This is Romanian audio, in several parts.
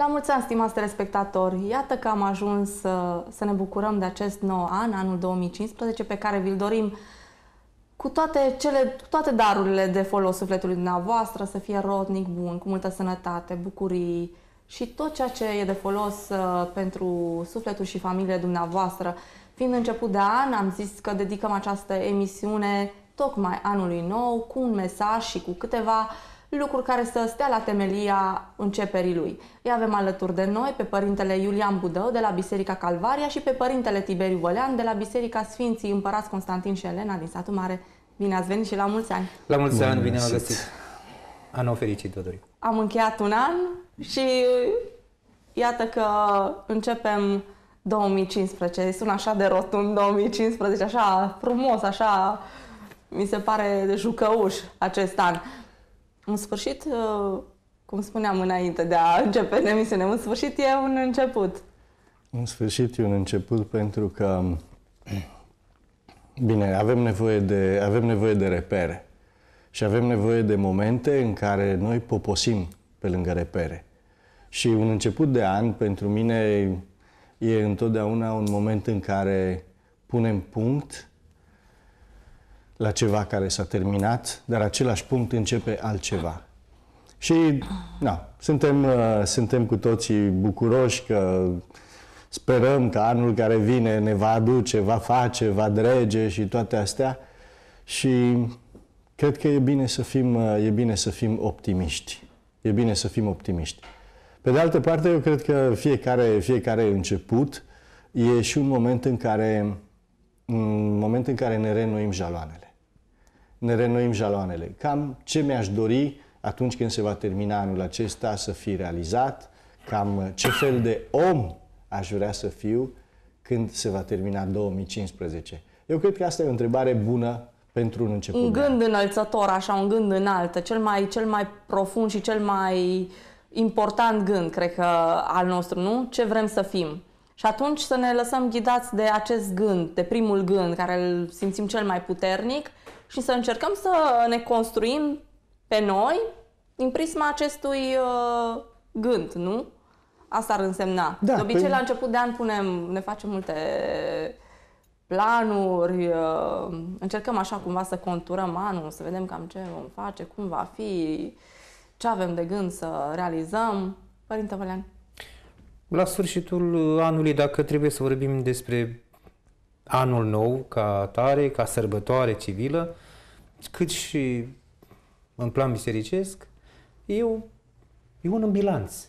La mulți ani, stimați telespectatori! Iată că am ajuns să, să ne bucurăm de acest nou an, anul 2015, pe care vi-l dorim cu toate, cele, cu toate darurile de folos sufletului dumneavoastră, să fie rodnic, bun, cu multă sănătate, bucurii și tot ceea ce e de folos uh, pentru sufletul și familiile dumneavoastră. Fiind început de an, am zis că dedicăm această emisiune tocmai anului nou cu un mesaj și cu câteva lucruri care să stea la temelia începerii lui. Îi avem alături de noi pe părintele Iulian Budău de la Biserica Calvaria și pe părintele Tiberiu Vălean de la Biserica Sfinții Împărați Constantin și Elena din satul Mare. Bine ați venit și la mulți ani! La mulți Bun ani, bine am găsit! Anul fericit, Dodori! Am încheiat un an și iată că începem 2015. Sună așa de rotund 2015, așa frumos, așa mi se pare de jucăuș acest an. În sfârșit, uh, cum spuneam înainte de a începe emisiune, în sfârșit e un început. În sfârșit e un început pentru că, bine, avem nevoie de, avem nevoie de repere și avem nevoie de momente în care noi poposim pe lângă repere. Și un început de an, pentru mine, e întotdeauna un moment în care punem punct la ceva care s-a terminat, dar același punct începe altceva. Și na, suntem, uh, suntem cu toții bucuroși că sperăm că anul care vine ne va aduce, va face, va drege și toate astea. Și cred că e bine să fim, uh, e bine să fim optimiști. E bine să fim optimiști. Pe de altă parte, eu cred că fiecare, fiecare început e și un moment în care, un moment în care ne reînnoim jaloanele ne renoim jaloanele. Cam ce mi-aș dori atunci când se va termina anul acesta să fi realizat, cam ce fel de om aș vrea să fiu când se va termina 2015. Eu cred că asta e o întrebare bună pentru un început. Un gând înălțător, așa, un gând înalt, cel mai, cel mai profund și cel mai important gând, cred că, al nostru, nu? Ce vrem să fim. Și atunci să ne lăsăm ghidați de acest gând, de primul gând, care îl simțim cel mai puternic și să încercăm să ne construim pe noi din prisma acestui uh, gând, nu? Asta ar însemna. Da, de obicei, păi... la început de an punem, ne facem multe planuri, uh, încercăm așa cumva să conturăm anul, să vedem cam ce vom face, cum va fi, ce avem de gând să realizăm. Părinte Vălean. La sfârșitul anului, dacă trebuie să vorbim despre anul nou ca atare, ca sărbătoare civilă, cât și în plan bisericesc, e, o, e un în bilanț,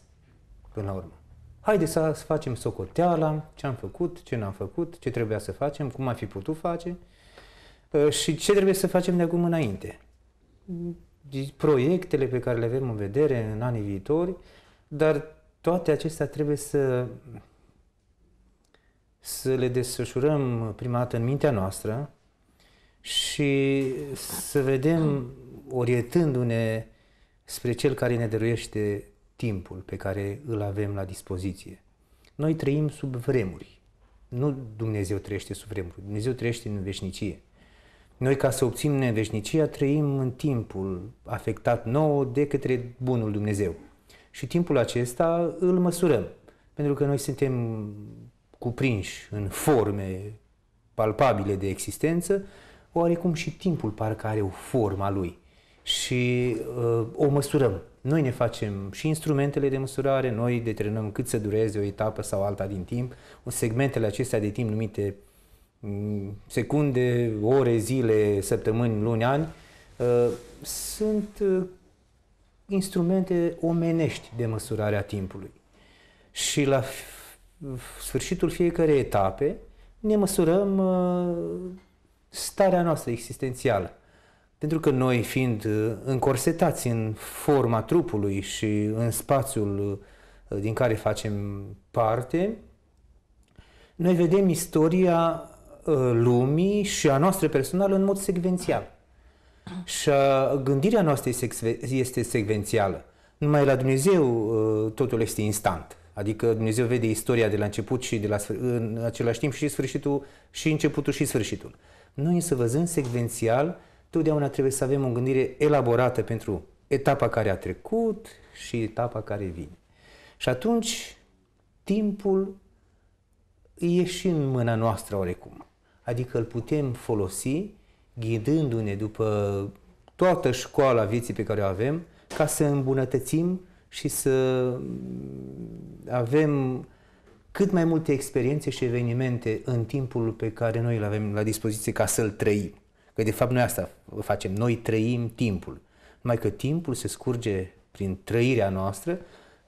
până la urmă. Haideți să facem socoteala, ce am făcut, ce n-am făcut, ce trebuia să facem, cum am fi putut face ă, și ce trebuie să facem de acum înainte. Proiectele pe care le avem în vedere în anii viitori, dar toate acestea trebuie să să le desfășurăm prima dată în mintea noastră și să vedem, orientându-ne spre Cel care ne dăruiește timpul pe care îl avem la dispoziție. Noi trăim sub vremuri. Nu Dumnezeu trăiește sub vremuri, Dumnezeu trăiește în veșnicie. Noi, ca să obținem veșnicia, trăim în timpul afectat nouă de către Bunul Dumnezeu. Și timpul acesta îl măsurăm, pentru că noi suntem cuprinși în forme palpabile de existență, oarecum și timpul parcă are o formă a lui. Și uh, o măsurăm. Noi ne facem și instrumentele de măsurare, noi determinăm cât să dureze o etapă sau alta din timp, segmentele acestea de timp numite um, secunde, ore, zile, săptămâni, luni, ani, uh, sunt uh, instrumente omenești de măsurare a timpului. Și la sfârșitul fiecare etape ne măsurăm uh, starea noastră existențială. Pentru că noi, fiind uh, încorsetați în forma trupului și în spațiul uh, din care facem parte, noi vedem istoria uh, lumii și a noastră personală în mod secvențial. Și gândirea noastră este secvențială. Numai la Dumnezeu totul este instant. Adică Dumnezeu vede istoria de la început și de la, în același timp și sfârșitul, și începutul și sfârșitul. Noi însă văzând secvențial, totdeauna trebuie să avem o gândire elaborată pentru etapa care a trecut și etapa care vine. Și atunci timpul e și în mâna noastră oarecum. Adică îl putem folosi ghidându-ne după toată școala vieții pe care o avem ca să îmbunătățim și să avem cât mai multe experiențe și evenimente în timpul pe care noi îl avem la dispoziție ca să-l trăim. Că de fapt noi asta facem, noi trăim timpul. Numai că timpul se scurge prin trăirea noastră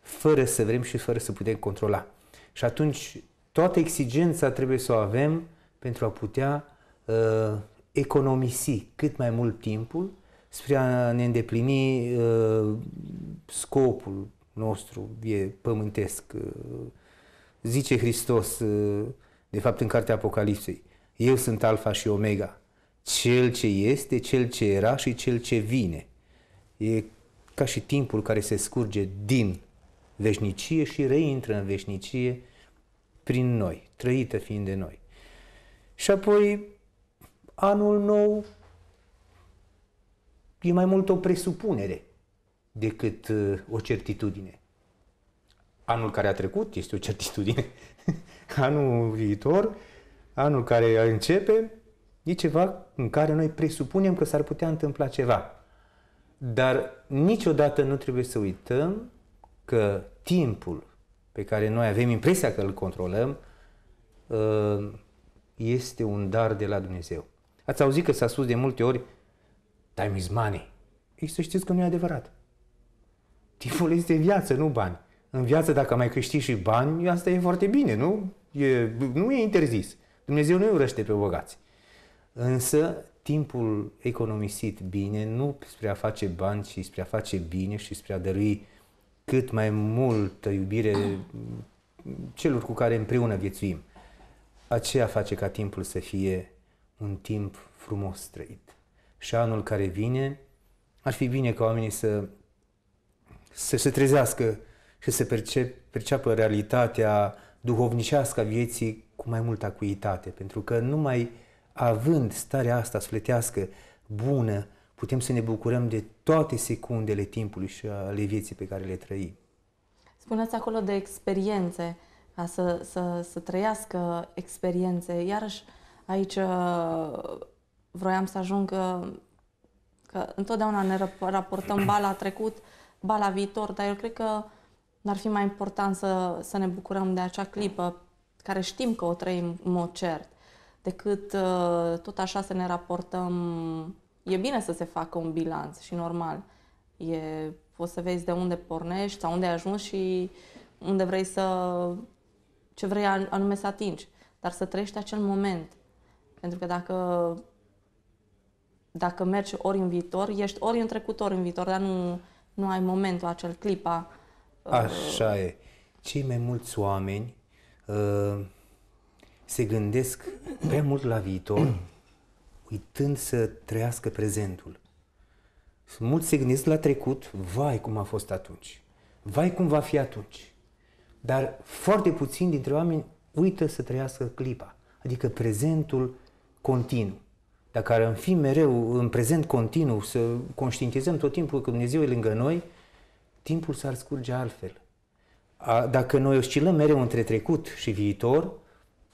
fără să vrem și fără să putem controla. Și atunci toată exigența trebuie să o avem pentru a putea uh, economisi cât mai mult timpul spre a ne îndeplini uh, scopul nostru e pământesc. Uh, zice Hristos, uh, de fapt în cartea Apocalipsei, eu sunt Alfa și Omega, cel ce este, cel ce era și cel ce vine. E ca și timpul care se scurge din veșnicie și reintră în veșnicie prin noi, trăită fiind de noi. Și apoi, anul nou e mai mult o presupunere decât uh, o certitudine. Anul care a trecut este o certitudine. anul viitor, anul care începe, e ceva în care noi presupunem că s-ar putea întâmpla ceva. Dar niciodată nu trebuie să uităm că timpul pe care noi avem impresia că îl controlăm uh, este un dar de la Dumnezeu. Ați auzit că s-a spus de multe ori time is money. Ei să știți că nu e adevărat. Timpul este viață, nu bani. În viață, dacă mai câștigi și bani, asta e foarte bine, nu? E, nu e interzis. Dumnezeu nu urăște pe bogați. Însă, timpul economisit bine, nu spre a face bani, ci spre a face bine și spre a dărui cât mai multă iubire celor cu care împreună viețuim. Aceea face ca timpul să fie un timp frumos trăit. Și anul care vine, ar fi bine ca oamenii să, să se trezească și să percep, perceapă realitatea duhovnicească a vieții cu mai multă acuitate, pentru că numai având starea asta sfletească bună, putem să ne bucurăm de toate secundele timpului și ale vieții pe care le trăim. Spuneți acolo de experiențe, ca să, să, să trăiască experiențe. Iarăși, aici uh, vroiam să ajung că, uh, că întotdeauna ne raportăm bala trecut, bala viitor, dar eu cred că ar fi mai important să, să ne bucurăm de acea clipă care știm că o trăim în mod cert, decât uh, tot așa să ne raportăm e bine să se facă un bilanț și normal. E, poți să vezi de unde pornești sau unde ai ajuns și unde vrei să, ce vrei anume să atingi. Dar să trăiești acel moment. Pentru că dacă, dacă mergi ori în viitor, ești ori în trecut, ori în viitor, dar nu, nu ai momentul, acel clipa. Așa uh, e. Cei mai mulți oameni uh, se gândesc prea mult la viitor uitând să trăiască prezentul. Mulți se gândesc la trecut, vai cum a fost atunci, vai cum va fi atunci. Dar foarte puțin dintre oameni uită să trăiască clipa, adică prezentul continuu. Dacă ar fi mereu în prezent continuu, să conștientizăm tot timpul că Dumnezeu e lângă noi, timpul s-ar scurge altfel. Dacă noi oscilăm mereu între trecut și viitor,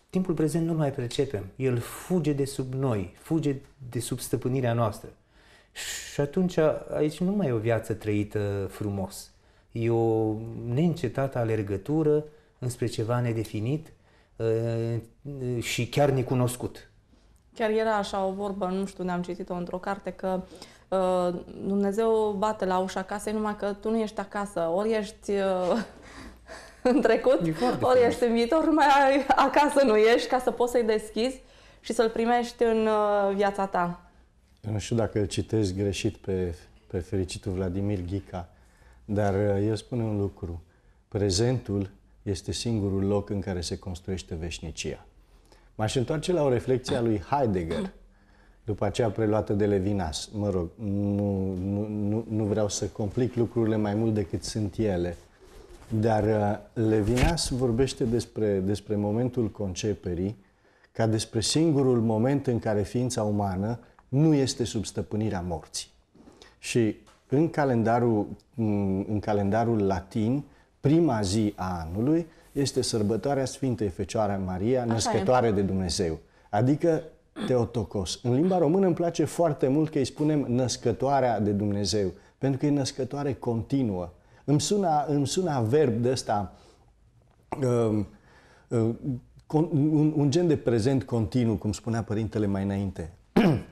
timpul prezent nu mai percepem. El fuge de sub noi, fuge de sub stăpânirea noastră. Și atunci aici nu mai e o viață trăită frumos. E o neîncetată alergătură înspre ceva nedefinit uh, și chiar necunoscut. Chiar era așa o vorbă, nu știu, ne-am citit-o într-o carte, că uh, Dumnezeu bate la ușa casei numai că tu nu ești acasă, ori ești uh, în trecut, ori ești în viitor, mai ai, acasă nu ești ca să poți să-i deschizi și să-l primești în uh, viața ta. Eu nu știu dacă îl citesc greșit pe, pe fericitul Vladimir Ghica, dar uh, el spune un lucru. Prezentul este singurul loc în care se construiește veșnicia. M-aș întoarce la o reflexie a lui Heidegger, după aceea preluată de Levinas. Mă rog, nu, nu, nu, nu vreau să complic lucrurile mai mult decât sunt ele. Dar uh, Levinas vorbește despre, despre momentul conceperii ca despre singurul moment în care ființa umană nu este sub stăpânirea morții. Și în calendarul, în calendarul latin, prima zi a anului este sărbătoarea Sfintei Fecioare Maria, născătoare de Dumnezeu. Adică Teotocos. În limba română îmi place foarte mult că îi spunem născătoarea de Dumnezeu, pentru că e născătoare continuă. Îmi sună, îmi sună verb de ăsta, uh, uh, un, un gen de prezent continuu, cum spunea părintele mai înainte.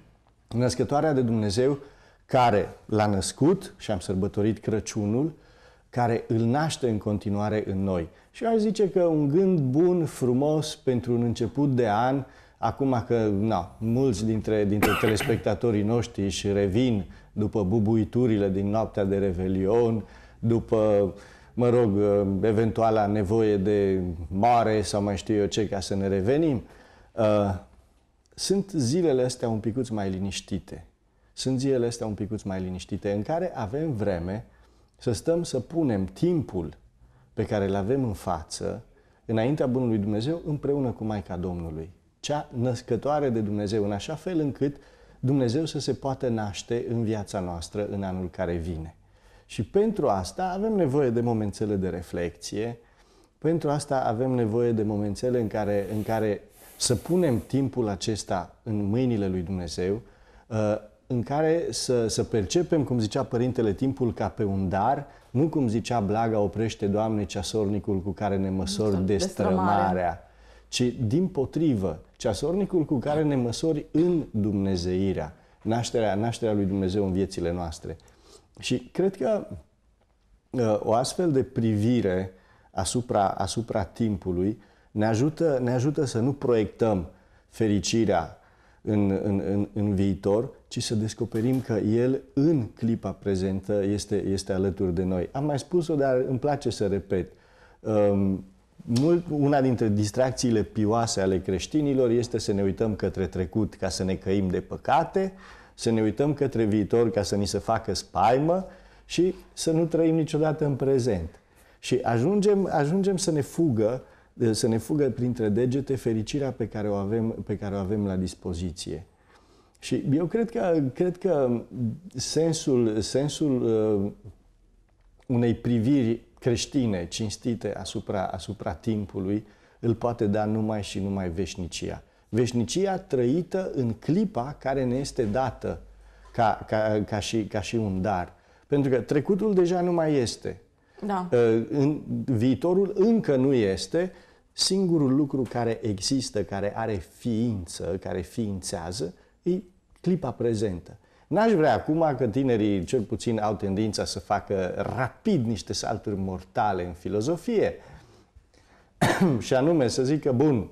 Născătoarea de Dumnezeu care l-a născut și am sărbătorit Crăciunul, care îl naște în continuare în noi. Și aș zice că un gând bun, frumos, pentru un început de an, acum că na, mulți dintre, dintre telespectatorii noștri își revin după bubuiturile din noaptea de Revelion, după, mă rog, eventuala nevoie de mare sau mai știu eu ce ca să ne revenim, uh, sunt zilele astea un picuț mai liniștite. Sunt zilele astea un picuț mai liniștite, în care avem vreme să stăm să punem timpul pe care îl avem în față, înaintea Bunului Dumnezeu, împreună cu Maica Domnului, cea născătoare de Dumnezeu, în așa fel încât Dumnezeu să se poată naște în viața noastră în anul care vine. Și pentru asta avem nevoie de momentele de reflexie, pentru asta avem nevoie de momentele în care, în care să punem timpul acesta în mâinile lui Dumnezeu, uh, în care să, să percepem, cum zicea Părintele, timpul ca pe un dar, nu cum zicea Blaga, oprește, Doamne, ceasornicul cu care ne măsori destrămarea, ci din potrivă, ceasornicul cu care ne măsori în Dumnezeirea, nașterea, nașterea lui Dumnezeu în viețile noastre. Și cred că uh, o astfel de privire asupra, asupra timpului ne ajută, ne ajută să nu proiectăm fericirea în, în, în, în viitor, ci să descoperim că El, în clipa prezentă, este, este alături de noi. Am mai spus-o, dar îmi place să repet. Um, mult, una dintre distracțiile pioase ale creștinilor este să ne uităm către trecut ca să ne căim de păcate, să ne uităm către viitor ca să ni se facă spaimă și să nu trăim niciodată în prezent. Și ajungem, ajungem să ne fugă să ne fugă printre degete fericirea pe care o avem, pe care o avem la dispoziție. Și eu cred că, cred că sensul, sensul uh, unei priviri creștine, cinstite asupra, asupra timpului, îl poate da numai și numai veșnicia. Veșnicia trăită în clipa care ne este dată ca, ca, ca, și, ca și un dar. Pentru că trecutul deja nu mai este. Da. Uh, în, viitorul încă nu este. Singurul lucru care există, care are ființă, care ființează, e clipa prezentă. N-aș vrea acum că tinerii cel puțin au tendința să facă rapid niște salturi mortale în filozofie și anume să zică, bun,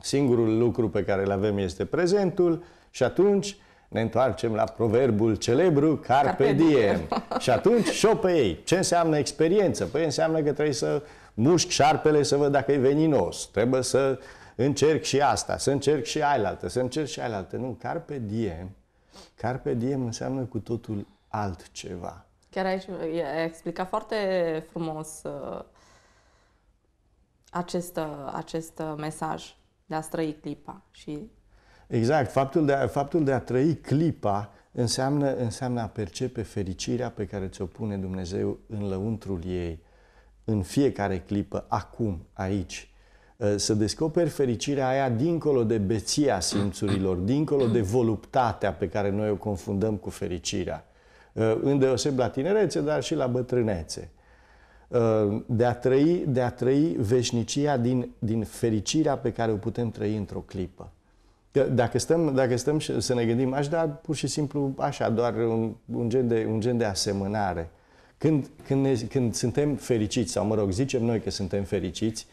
singurul lucru pe care îl avem este prezentul și atunci ne întoarcem la proverbul celebru Carpe, Carpe diem. diem. și atunci șope ei. Ce înseamnă experiență? Păi înseamnă că trebuie să mușc șarpele să văd dacă e veninos. Trebuie să încerc și asta, să încerc și ailaltă, să încerc și ailaltă. Nu, carpe diem. Carpe diem înseamnă cu totul altceva. Chiar aici e explicat foarte frumos uh, acest, uh, acest uh, mesaj de a străi clipa și Exact. Faptul de a, faptul de a trăi clipa înseamnă, înseamnă a percepe fericirea pe care ți-o pune Dumnezeu în lăuntrul ei, în fiecare clipă, acum, aici. Ă, să descoperi fericirea aia dincolo de beția simțurilor, dincolo de voluptatea pe care noi o confundăm cu fericirea. Ă, îndeoseb la tinerețe, dar și la bătrânețe. Ă, de a trăi, de a trăi veșnicia din, din fericirea pe care o putem trăi într-o clipă. Dacă stăm, dacă stăm să ne gândim, aș da pur și simplu așa, doar un, un, gen, de, un gen de asemănare. Când, când, ne, când suntem fericiți, sau mă rog, zicem noi că suntem fericiți,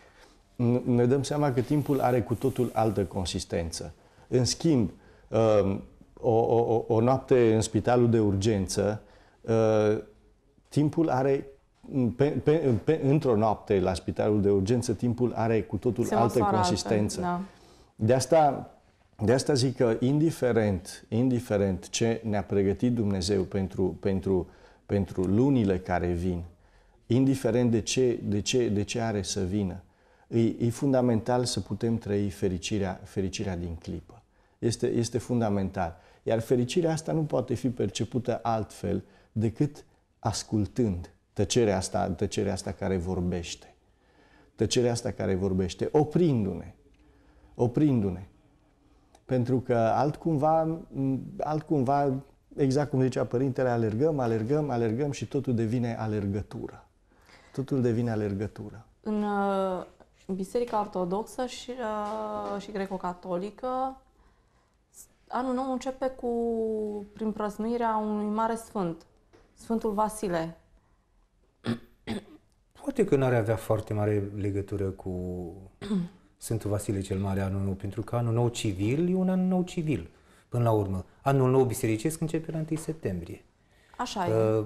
ne dăm seama că timpul are cu totul altă consistență. În schimb, um, o, o, o noapte în spitalul de urgență, uh, timpul are pe, pe, pe, într-o noapte la spitalul de urgență, timpul are cu totul Se altă consistență. Altă, da. De asta de asta zic că indiferent, indiferent ce ne-a pregătit Dumnezeu pentru, pentru, pentru lunile care vin, indiferent de ce, de ce, de ce are să vină, e, e fundamental să putem trăi fericirea, fericirea din clipă. Este, este fundamental. Iar fericirea asta nu poate fi percepută altfel decât ascultând, Tăcerea asta, tăcerea asta care vorbește. Tăcerea asta care vorbește, oprindu-ne. Oprindu-ne. Pentru că altcumva, altcumva, exact cum zicea părintele, alergăm, alergăm, alergăm și totul devine alergătură. Totul devine alergătură. În uh, Biserica Ortodoxă și, uh, și Greco-Catolică, anul nou începe cu, prin prăznuirea unui mare sfânt, Sfântul Vasile. Poate că n-ar avea foarte mare legătură cu Sfântul Vasile cel Mare anul nou, pentru că anul nou civil e un an nou civil, până la urmă. Anul nou bisericesc începe la 1 septembrie. Așa uh, e.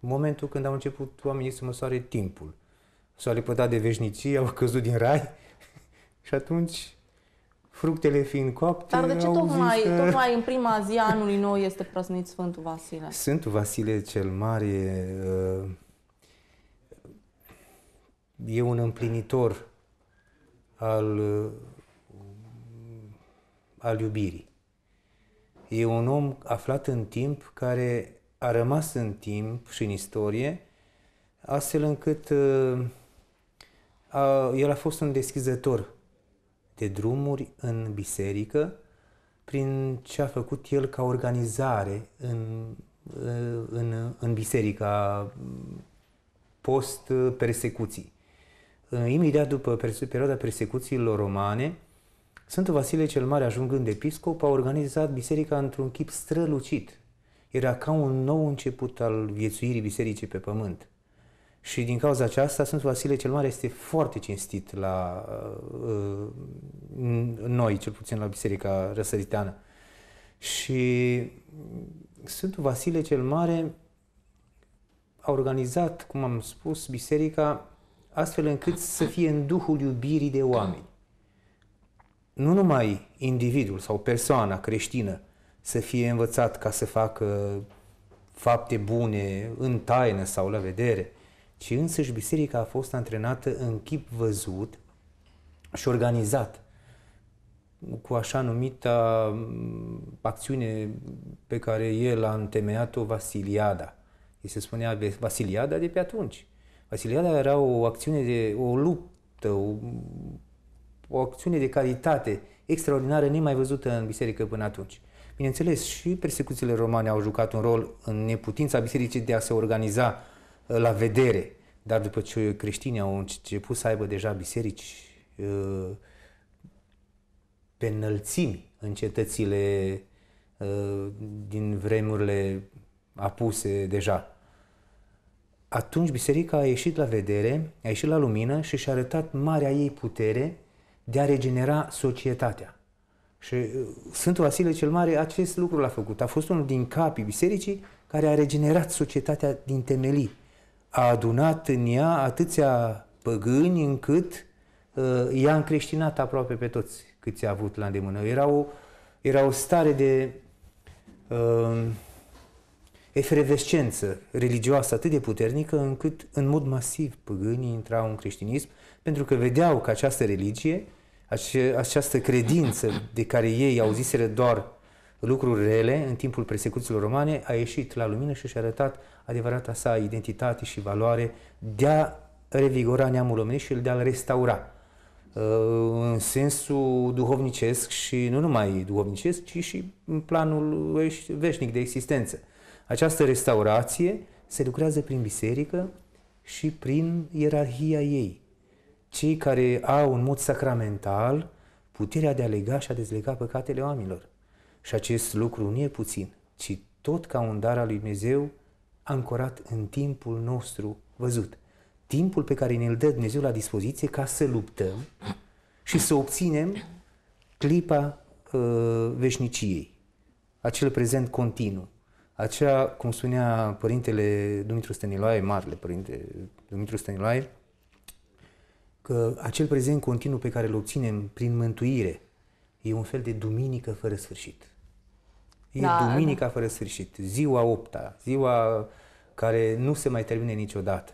Momentul când au început oamenii să măsoare timpul. S-au lepădat de veșnicie, au căzut din rai și atunci fructele fiind coapte, Dar de ce au tocmai, zis că... tocmai în prima zi a anului nou este prăsnuit Sfântul Vasile? Sfântul Vasile cel Mare uh, e un împlinitor al, uh, al iubirii. E un om aflat în timp care a rămas în timp și în istorie, astfel încât uh, a, el a fost un deschizător de drumuri în biserică prin ce a făcut el ca organizare în, în, în biserica post-persecuții. Imediat după perioada persecuțiilor romane, Sfântul Vasile cel Mare, ajungând episcop, a organizat biserica într-un chip strălucit. Era ca un nou început al viețuirii bisericii pe pământ. Și din cauza aceasta, Sfântul Vasile cel Mare este foarte cinstit la uh, noi, cel puțin la Biserica Răsăriteană. Și Sfântul Vasile cel Mare a organizat, cum am spus, biserica astfel încât să fie în duhul iubirii de oameni. Nu numai individul sau persoana creștină să fie învățat ca să facă fapte bune în taină sau la vedere, ci însăși biserica a fost antrenată în chip văzut și organizat cu așa numita acțiune pe care el a întemeiat-o Vasiliada. Îi se spunea Vasiliada de pe atunci. Vasiliada era o acțiune de, o luptă, o, o acțiune de calitate extraordinară, nemai văzută în biserică până atunci. Bineînțeles, și persecuțiile romane au jucat un rol în neputința bisericii de a se organiza uh, la vedere. Dar după ce creștinii au început să aibă deja biserici uh, pe înălțimi în cetățile uh, din vremurile apuse deja, atunci biserica a ieșit la vedere, a ieșit la lumină și și-a arătat marea ei putere de a regenera societatea. Și uh, Sfântul Vasile cel Mare acest lucru l-a făcut. A fost unul din capii bisericii care a regenerat societatea din temelii. A adunat în ea atâția păgâni încât uh, i-a încreștinat aproape pe toți câți a avut la îndemână. Era o, era o stare de uh, efervescență religioasă atât de puternică încât în mod masiv păgânii intrau în creștinism pentru că vedeau că această religie, ace, această credință de care ei au ziseră doar lucruri rele în timpul persecuțiilor romane, a ieșit la lumină și și-a arătat adevărata sa identitate și valoare de a revigora neamul omenesc și de a-l restaura uh, în sensul duhovnicesc și nu numai duhovnicesc, ci și în planul veșnic de existență. Această restaurație se lucrează prin biserică și prin ierarhia ei. Cei care au în mod sacramental puterea de a lega și a dezlega păcatele oamenilor. Și acest lucru nu e puțin, ci tot ca un dar al lui Dumnezeu ancorat în timpul nostru văzut. Timpul pe care ne-l dă Dumnezeu la dispoziție ca să luptăm și să obținem clipa uh, veșniciei, acel prezent continuu aceea, cum spunea părintele Dumitru Stăniloae, marele părinte Dumitru Stăniloae, că acel prezent continuu pe care îl obținem prin mântuire e un fel de duminică fără sfârșit. E da, duminica da. fără sfârșit, ziua opta, ziua care nu se mai termine niciodată.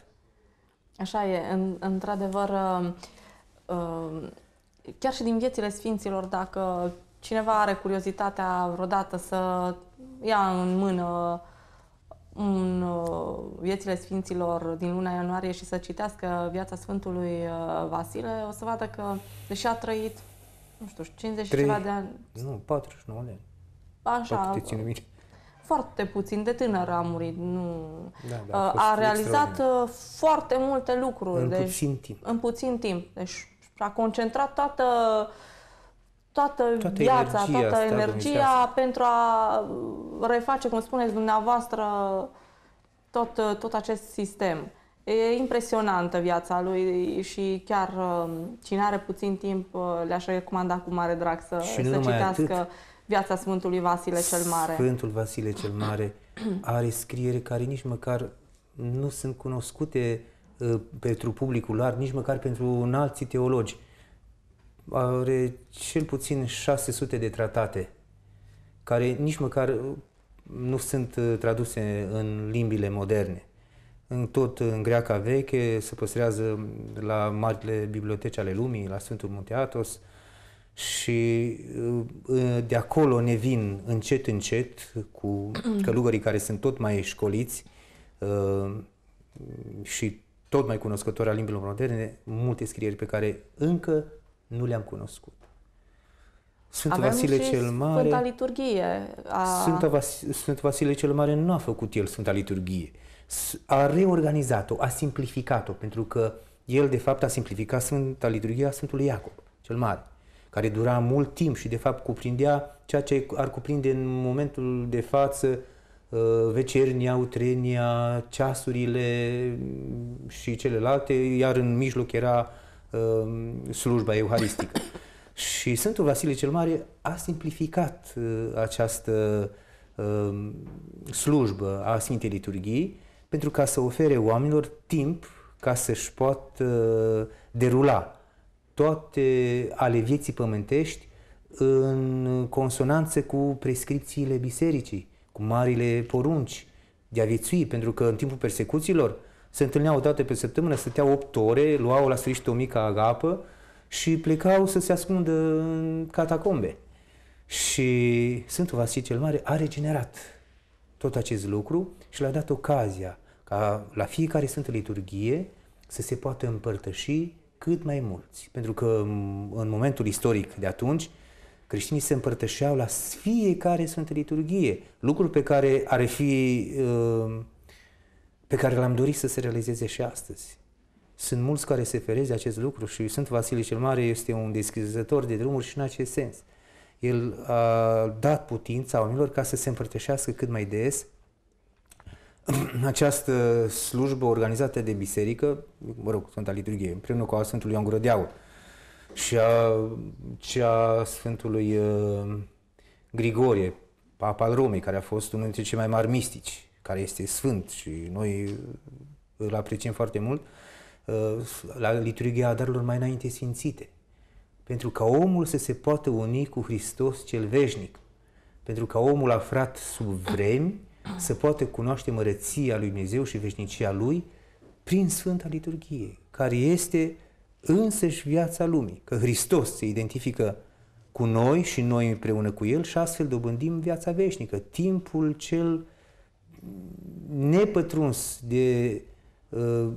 Așa e, în, într-adevăr, uh, uh, chiar și din viețile Sfinților, dacă cineva are curiozitatea vreodată să ia în mână în uh, viețile Sfinților din luna ianuarie și să citească viața Sfântului uh, Vasile, o să vadă că, deși a trăit, nu știu, 50 Trei- ceva de ani, Nu, 49 de ani. Așa, Poate te ține minte. foarte puțin, de tânăr a murit, nu... Da, da, a Uh, fost a realizat extraordinar. uh, foarte multe lucruri. În deci, puțin timp. În puțin timp. Deci a concentrat toată, toată, Toată viața, energia toată asta energia domnicească. pentru a reface, cum spuneți dumneavoastră, tot, uh, tot acest sistem. E impresionantă viața lui și chiar uh, cine are puțin timp uh, le-aș recomanda cu mare drag să, Și nu să numai citească atât. Viața Sfântului Vasile cel Mare. Sfântul Vasile cel Mare are scriere care nici măcar nu sunt cunoscute uh, pentru publicul larg, nici măcar pentru înalții teologi. Are cel puțin 600 de tratate care nici măcar uh, nu sunt uh, traduse în limbile moderne. În tot în greaca veche se păstrează la marile biblioteci ale lumii, la Sfântul Munte Athos, și uh, de acolo ne vin încet, încet, cu călugării care sunt tot mai școliți uh, și tot mai cunoscători al limbilor moderne, multe scrieri pe care încă nu le-am cunoscut. Sfântul Avem Vasile și cel Mare... Sfânta Liturghie. A... Sfânta Vas- Sfântul Vasile cel Mare nu a făcut el Sfânta Liturghie. S- A reorganizat-o, a simplificat-o, pentru că el, de fapt, a simplificat Sfânta Liturghie a Sfântului Iacob, cel Mare, care dura mult timp și, de fapt, cuprindea ceea ce ar cuprinde în momentul de față uh, vecernia, utrenia, ceasurile mm, și celelalte, iar în mijloc era uh, slujba euharistică. Și Sfântul Vasile cel Mare a simplificat uh, această uh, slujbă a Sfintei Liturghii pentru ca să ofere oamenilor timp ca să-și poată uh, derula toate ale vieții pământești în consonanță cu prescripțiile bisericii, cu marile porunci de a viețui, pentru că în timpul persecuțiilor se întâlneau o dată pe săptămână, stăteau 8 ore, luau la sfârșit o mică agapă și plecau să se ascundă în catacombe. Și Sfântul Vasile cel Mare a regenerat tot acest lucru și le-a dat ocazia ca la fiecare Sfântă Liturghie să se poată împărtăși cât mai mulți. Pentru că m, în momentul istoric de atunci, creștinii se împărtășeau la fiecare Sfântă Liturghie, lucruri pe care ar fi uh, pe care l-am dorit să se realizeze și astăzi. Sunt mulți care se fereze de acest lucru și Sfântul Vasile cel Mare este un deschizător de drumuri și în acest sens. El a dat putința oamenilor ca să se împărtășească cât mai des această slujbă organizată de biserică, mă rog, Sfânta Liturghie, împreună cu a Sfântului Ioan Gură de Aur și a, cea a Sfântului uh, Grigorie, Papa al Romei, care a fost unul dintre cei mai mari mistici, care este sfânt și noi îl apreciem foarte mult, uh, la liturghia darurilor mai înainte sfințite. Pentru ca omul să se poată uni cu Hristos cel veșnic. Pentru ca omul aflat sub vremi să poată cunoaște mărăția lui Dumnezeu și veșnicia lui prin Sfânta Liturghie, care este însăși viața lumii. Că Hristos se identifică cu noi și noi împreună cu El și astfel dobândim viața veșnică, timpul cel nepătruns de uh,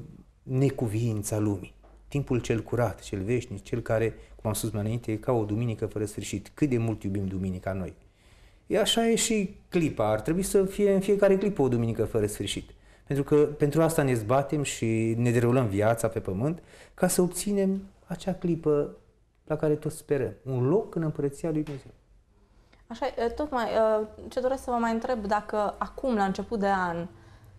necuviința lumii. Timpul cel curat, cel veșnic, cel care, cum am spus mai înainte, e ca o duminică fără sfârșit. Cât de mult iubim duminica noi. E așa e și clipa. Ar trebui să fie în fiecare clipă o duminică fără sfârșit. Pentru că pentru asta ne zbatem și ne derulăm viața pe pământ ca să obținem acea clipă la care toți sperăm. Un loc în împărăția lui Dumnezeu. Așa, e, tocmai e, ce doresc să vă mai întreb, dacă acum, la început de an,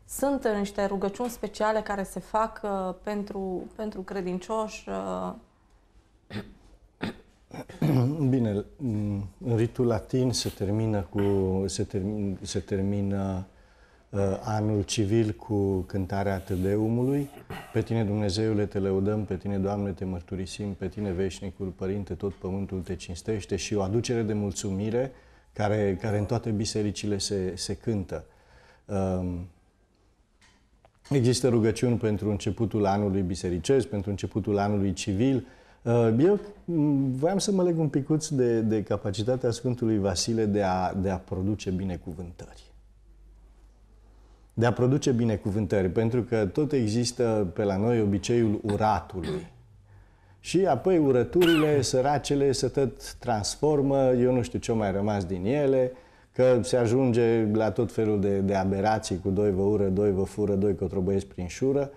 sunt niște rugăciuni speciale care se fac uh, pentru, pentru credincioși? Uh, Bine, în ritul latin se termină cu se, termin, se termină uh, anul civil cu cântarea Tădeumului. Pe tine, Dumnezeule, te lăudăm, pe tine, Doamne, te mărturisim, pe tine, veșnicul Părinte, tot pământul te cinstește și o aducere de mulțumire care, care în toate bisericile se, se cântă. Um, Există rugăciuni pentru începutul anului bisericesc, pentru începutul anului civil. Uh, Eu m, voiam să mă leg un picuț de, de capacitatea Sfântului Vasile de a, de a produce binecuvântări. de a produce binecuvântări, pentru că tot există pe la noi obiceiul uratului. Și apoi urăturile, săracele, se tot transformă, eu nu știu ce mai rămas din ele, că se ajunge la tot felul de, de aberații cu doi vă ură, doi vă fură, doi cotrobăiesc prin șură,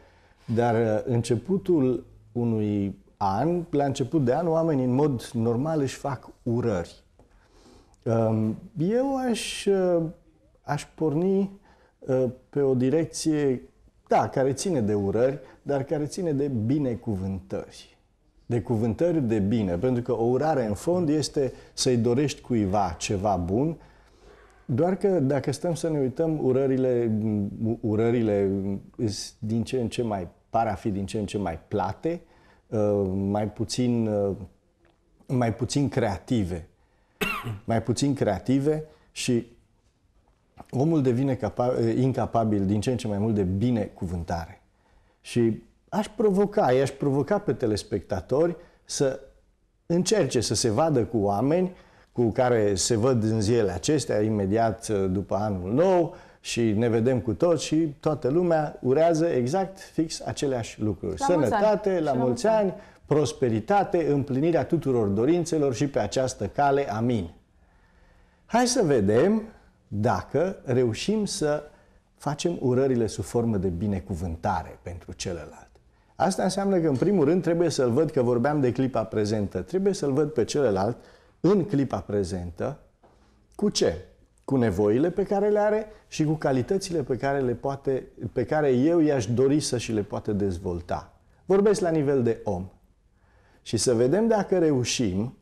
dar uh, începutul unui an, la început de an, oamenii în mod normal își fac urări. Um, eu aș, uh, aș porni uh, pe o direcție, da, care ține de urări, dar care ține de binecuvântări. De cuvântări de bine, pentru că o urare în fond este să-i dorești cuiva ceva bun, doar că dacă stăm să ne uităm, urările, urările din ce în ce mai par a fi din ce în ce mai plate, uh, mai puțin, uh, mai puțin creative. mai puțin creative și omul devine capa- incapabil din ce în ce mai mult de binecuvântare. Și aș provoca, i-aș provoca pe telespectatori să încerce să se vadă cu oameni cu care se văd în zilele acestea, imediat uh, după anul nou, și ne vedem cu toți și toată lumea urează exact fix aceleași lucruri. La Sănătate, mulți la mulți ani, ani, prosperitate, împlinirea tuturor dorințelor și pe această cale. Amin. Hai să vedem dacă reușim să facem urările sub formă de binecuvântare pentru celălalt. Asta înseamnă că, în primul rând, trebuie să-l văd că vorbeam de clipa prezentă. Trebuie să-l văd pe celălalt în clipa prezentă cu ce? Cu nevoile pe care le are și cu calitățile pe care, le poate, pe care eu i-aș dori să și le poate dezvolta. Vorbesc la nivel de om. Și să vedem dacă reușim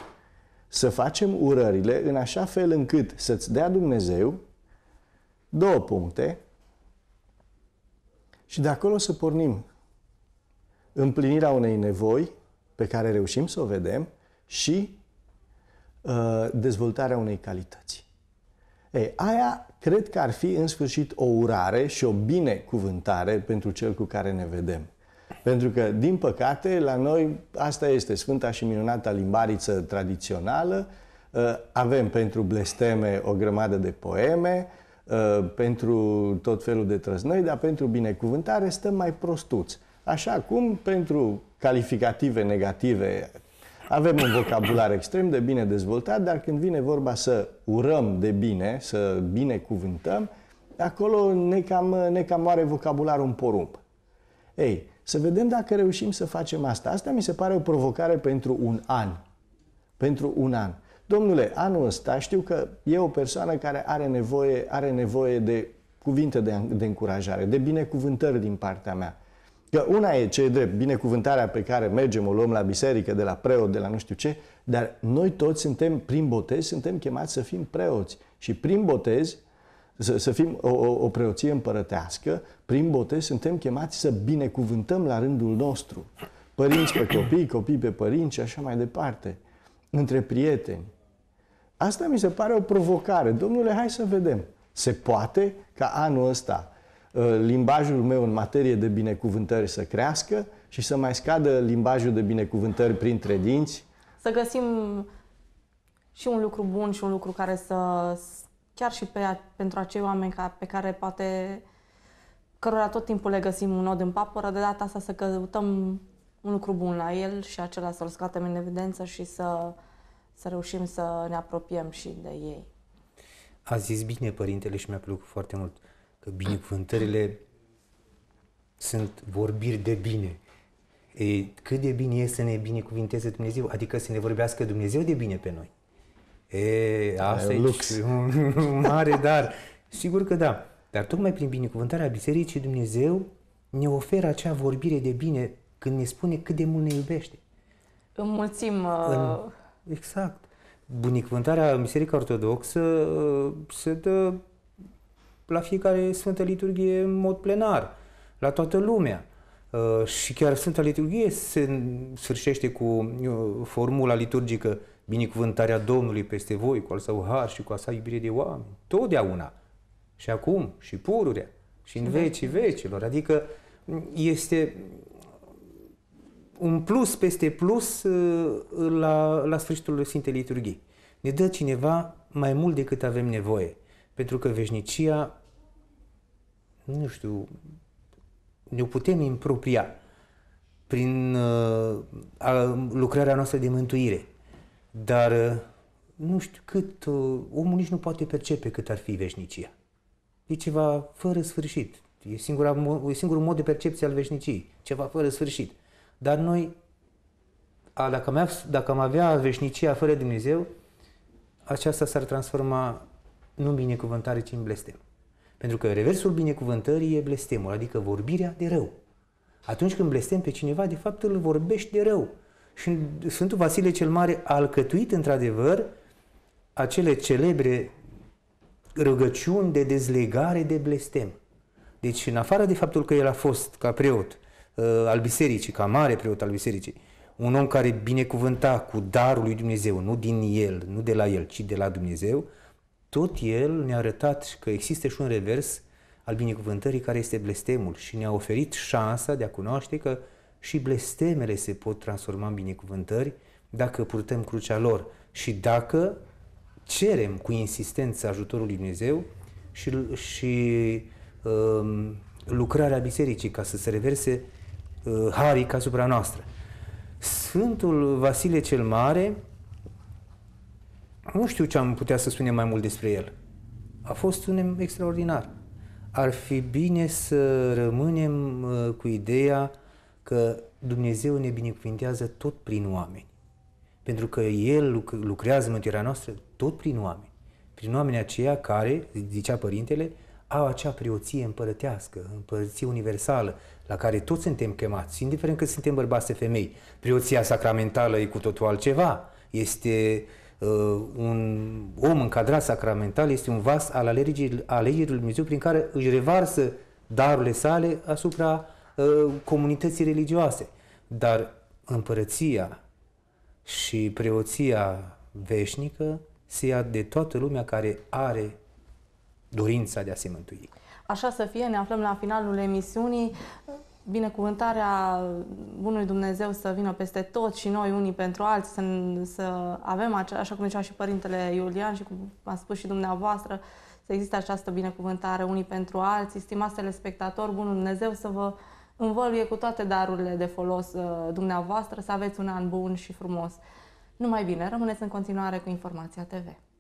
să facem urările în așa fel încât să-ți dea Dumnezeu două puncte și de acolo să pornim împlinirea unei nevoi pe care reușim să o vedem și uh, dezvoltarea unei calități. Ei, aia cred că ar fi în sfârșit o urare și o binecuvântare pentru cel cu care ne vedem. Pentru că, din păcate, la noi asta este Sfânta și minunata limbariță tradițională. Uh, avem pentru blesteme o grămadă de poeme, uh, pentru tot felul de trăznăi, dar pentru binecuvântare stăm mai prostuți. Așa cum pentru calificative negative avem un vocabular extrem de bine dezvoltat, dar când vine vorba să urăm de bine, să binecuvântăm, acolo ne cam, ne cam are vocabularul un porumb. Ei, să vedem dacă reușim să facem asta. Asta mi se pare o provocare pentru un an. Pentru un an. Domnule, anul ăsta știu că e o persoană care are nevoie, are nevoie de cuvinte de, de încurajare, de binecuvântări din partea mea. Că una e ce e drept, binecuvântarea pe care mergem, o luăm la biserică, de la preot, de la nu știu ce, dar noi toți suntem, prin botez, suntem chemați să fim preoți. Și prin botez, să, să fim o, o, o preoție împărătească, prin botez suntem chemați să binecuvântăm la rândul nostru. Părinți pe copii, copii pe părinți și așa mai departe. Între prieteni. Asta mi se pare o provocare. Domnule, hai să vedem. Se poate ca anul ăsta Uh, limbajul meu în materie de binecuvântări să crească și să mai scadă limbajul de binecuvântări printre dinți. Să găsim și un lucru bun și un lucru care să, chiar și pe, pentru acei oameni ca, pe care poate, cărora tot timpul le găsim un nod în papără, de data asta să căutăm un lucru bun la el și acela să-l scoatem în evidență și să, să reușim să ne apropiem și de ei. A zis bine părintele și mi-a plăcut foarte mult. Uh, că binecuvântările sunt vorbiri de bine. E, cât de bine e să ne binecuvinteze Dumnezeu, adică să ne vorbească Dumnezeu de bine pe noi. E, asta e, lux. un mare dar. Sigur că da. Dar tocmai prin binecuvântarea Bisericii Dumnezeu ne oferă acea vorbire de bine când ne spune cât de mult ne iubește. Înmulțim... Uh... În, exact. Binecuvântarea Biserica Ortodoxă uh, se dă la fiecare Sfântă Liturghie în mod plenar, la toată lumea. Uh, și chiar Sfânta Liturghie se sfârșește cu uh, formula liturgică binecuvântarea Domnului peste voi, cu al său har și cu a sa iubire de oameni. Totdeauna. Și acum, și pururea, și în vecii vecilor. Adică este un plus peste plus uh, la, la sfârșitul Sfintei Liturghii. Ne dă cineva mai mult decât avem nevoie. Pentru că veșnicia nu știu, ne putem impropria prin uh, lucrarea noastră de mântuire. Dar uh, nu știu cât, uh, omul nici nu poate percepe cât ar fi veșnicia. E ceva fără sfârșit. E, singura, e singurul mod de percepție al veșniciei. Ceva fără sfârșit. Dar noi, a, dacă, am avea, dacă am avea veșnicia fără Dumnezeu, aceasta s-ar transforma nu în binecuvântare, ci în blestem. Pentru că reversul binecuvântării e blestemul, adică vorbirea de rău. Atunci când blestem pe cineva, de fapt îl vorbești de rău. Și Sfântul Vasile cel Mare a alcătuit într-adevăr acele celebre rugăciuni de dezlegare de blestem. Deci, în afară de faptul că el a fost ca preot uh, al bisericii, ca mare preot al bisericii, un om care binecuvânta cu darul lui Dumnezeu, nu din el, nu de la el, ci de la Dumnezeu, tot el ne-a arătat că există și un revers al binecuvântării care este blestemul și ne-a oferit șansa de a cunoaște că și blestemele se pot transforma în binecuvântări dacă purtăm crucea lor și dacă cerem cu insistență ajutorul lui Dumnezeu și, și um, lucrarea bisericii ca să se reverse uh, haric asupra noastră. Sfântul Vasile cel Mare, nu știu ce am putea să spunem mai mult despre el. A fost un extraordinar. Ar fi bine să rămânem uh, cu ideea că Dumnezeu ne binecuvintează tot prin oameni. Pentru că El lucrează mântuirea noastră tot prin oameni. Prin oameni aceia care, zicea Părintele, au acea preoție împărătească, împărăție universală, la care toți suntem chemați, indiferent că suntem bărbați sau femei. Preoția sacramentală e cu totul altceva. Este uh, un om încadrat sacramental, este un vas al alegerii, alegerii lui Dumnezeu prin care își revarsă darurile sale asupra uh, comunității religioase. Dar împărăția și preoția veșnică se ia de toată lumea care are dorința de a se mântui. Așa să fie, ne aflăm la finalul emisiunii. Binecuvântarea Bunului Dumnezeu să vină peste tot și noi unii pentru alții, să, să avem, acea, așa cum zicea și Părintele Iulian și cum a spus și dumneavoastră, să existe această binecuvântare unii pentru alții. Stimați telespectatori, Bunul Dumnezeu să vă învăluie cu toate darurile de folos uh, dumneavoastră, să aveți un an bun și frumos. Numai bine, rămâneți în continuare cu Informația TV.